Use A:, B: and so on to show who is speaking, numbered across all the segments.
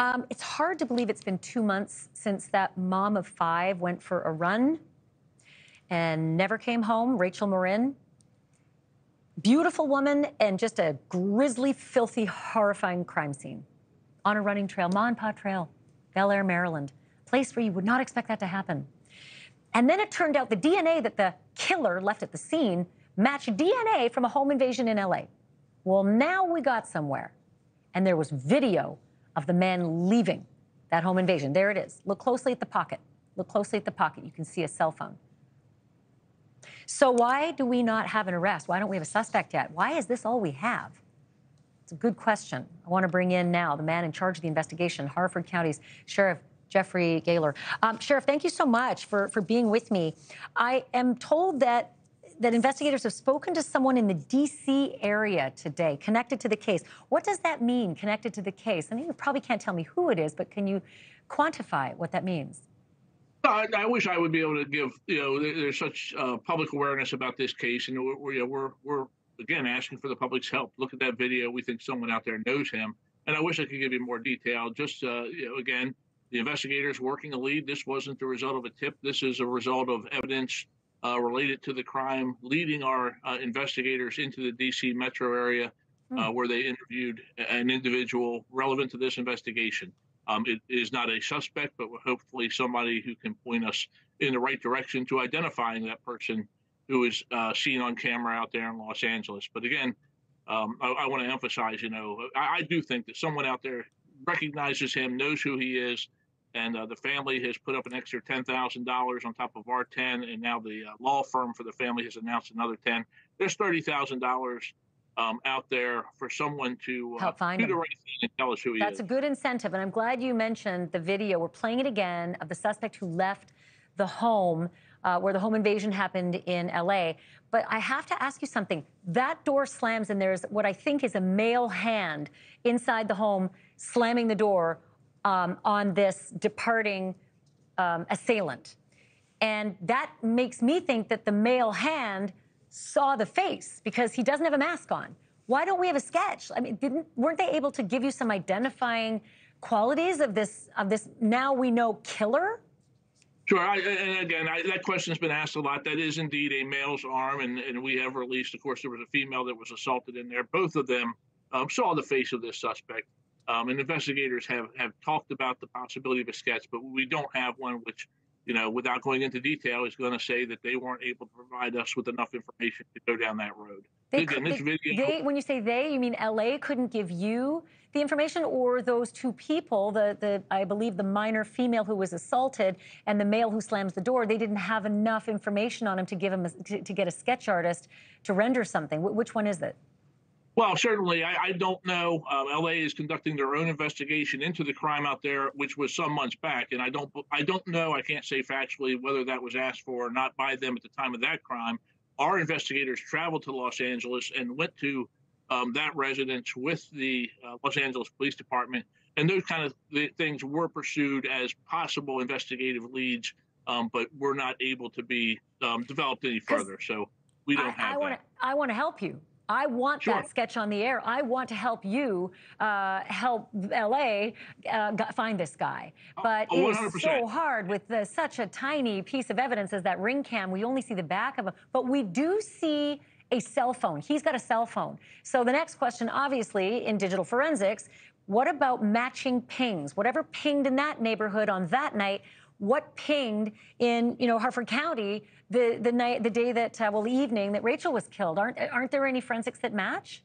A: Um, it's hard to believe it's been two months since that mom of five went for a run and never came home, Rachel Morin. Beautiful woman and just a grisly, filthy, horrifying crime scene on a running trail, Ma and Pa Trail, Bel Air, Maryland, place where you would not expect that to happen. And then it turned out the DNA that the killer left at the scene matched DNA from a home invasion in LA. Well, now we got somewhere. And there was video of the man leaving that home invasion. There it is. Look closely at the pocket. Look closely at the pocket. You can see a cell phone. So, why do we not have an arrest? Why don't we have a suspect yet? Why is this all we have? It's a good question. I want to bring in now the man in charge of the investigation, Harford County's Sheriff Jeffrey Gahler. Um, Sheriff, thank you so much for, for being with me. I am told that that investigators have spoken to someone in the D.C. area today connected to the case. What does that mean, connected to the case? I mean, you probably can't tell me who it is, but can you quantify what that means?
B: I, I wish I would be able to give. You know, there's such uh, public awareness about this case, and we're, you know, we're we're again asking for the public's help. Look at that video. We think someone out there knows him, and I wish I could give you more detail. Just uh, you know, again, the investigators working a lead. This wasn't the result of a tip. This is a result of evidence related to the crime, leading our uh, investigators into the D.C. metro area, mm. where they interviewed an individual relevant to this investigation. Um, it is not a suspect, but hopefully somebody who can point us in the right direction to identifying that person who is uh, seen on camera out there in Los Angeles. But again, um, I, I want to emphasize, you know, I, I, do think that someone out there recognizes him, knows who he is, and uh, the family has put up an extra ten thousand dollars on top of our ten, and now the uh, law firm for the family has announced another ten. There's thirty thousand dollars um, out there for someone to
A: uh, help find
B: do
A: him.
B: the right thing and tell us who he
A: That's
B: is.
A: That's a good incentive, and I'm glad you mentioned the video. We're playing it again of the suspect who left the home uh, where the home invasion happened in LA. But I have to ask you something. That door slams, and there's what I think is a male hand inside the home slamming the door um, on this departing um, assailant. And that makes me think that the male hand saw the face because he doesn't have a mask on. Why don't we have a sketch? I mean, didn't weren't they able to give you some identifying qualities of this of this now we know killer?
B: Sure. I, and again, I, that question has been asked a lot. That is indeed a male's arm, and, and we have released. Of course, there was a female that was assaulted in there. Both of them um, saw the face of this suspect. Um, and investigators have, have talked about the possibility of a sketch, but we don't have one which, you know, without going into detail, is going to say that they weren't able to provide us with enough information to go down that road.
A: They, Again, they, video, they, when you say they, you mean LA couldn't give you the information, or those two people, the, the I believe the minor female who was assaulted and the male who slams the door, they didn't have enough information on him to give him a, to, to get a sketch artist to render something. which one is it?
B: Well, certainly, I, I don't know. Um, LA is conducting their own investigation into the crime out there, which was some months back, and I don't, I don't know. I can't say factually whether that was asked for or not by them at the time of that crime. Our investigators traveled to Los Angeles and went to um, that residence with the uh, Los Angeles Police Department, and those kind of th- things were pursued as possible investigative leads, um, but were not able to be um, developed any further. So we don't I, have
A: I wanna,
B: that.
A: I want to help you. I want sure. that sketch on the air. I want to help you uh, help LA uh, find this guy. Oh, but oh, it is so hard with the, such a tiny piece of evidence as that ring cam. We only see the back of him, but we do see a cell phone. He's got a cell phone. So the next question, obviously, in digital forensics, what about matching pings? Whatever pinged in that neighborhood on that night, what pinged in you know Harford County the the night the day that uh, well the evening that Rachel was killed? Aren't aren't there any forensics that match?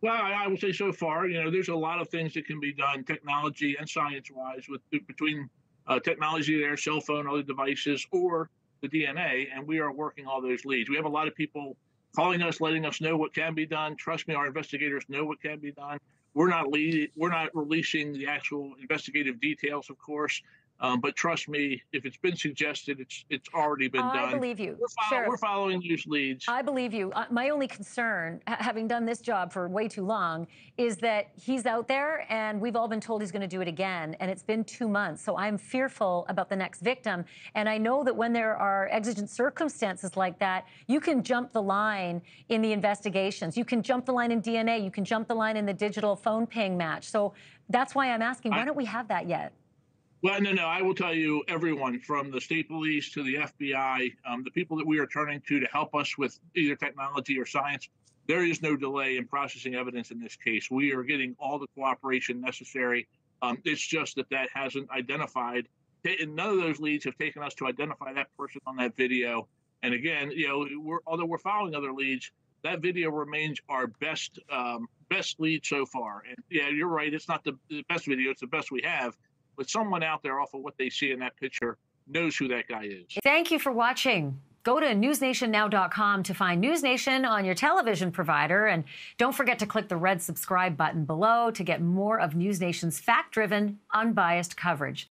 B: Well I, would say so far you know there's a lot of things that can be done technology and science wise with between uh, technology there cell phone other devices or the DNA and we are working all those leads. We have a lot of people calling us letting us know what can be done. Trust me our investigators know what can be done. We're not lead, we're not releasing the actual investigative details of course Um, but trust me, if it's been suggested, it's it's already been
A: I
B: done.
A: believe you.
B: We're,
A: Sheriff,
B: we're following these leads.
A: I believe you. Uh, my only concern, ha- having done this job for way too long, is that he's out there and we've all been told he's going to do it again. And it's been two months. So I'm fearful about the next victim. And I know that when there are exigent circumstances like that, you can jump the line in the investigations. You can jump the line in DNA. You can jump the line in the digital phone ping match. So that's why I'm asking why
B: I-
A: don't we have that yet?
B: Well, no, no. I will tell you, everyone from the state police to the FBI, um, the people that we are turning to to help us with either technology or science, there is no delay in processing evidence in this case. We are getting all the cooperation necessary. Um, it's just that that hasn't identified. None of those leads have taken us to identify that person on that video. And again, you know, we're although we're following other leads, that video remains our best um, best lead so far. And yeah, you're right. It's not the best video; it's the best we have but someone out there off of what they see in that picture knows who that guy is.
A: Thank you for watching. Go to newsnationnow.com to find News Nation on your television provider. And don't forget to click the red subscribe button below to get more of News Nation's fact driven, unbiased coverage.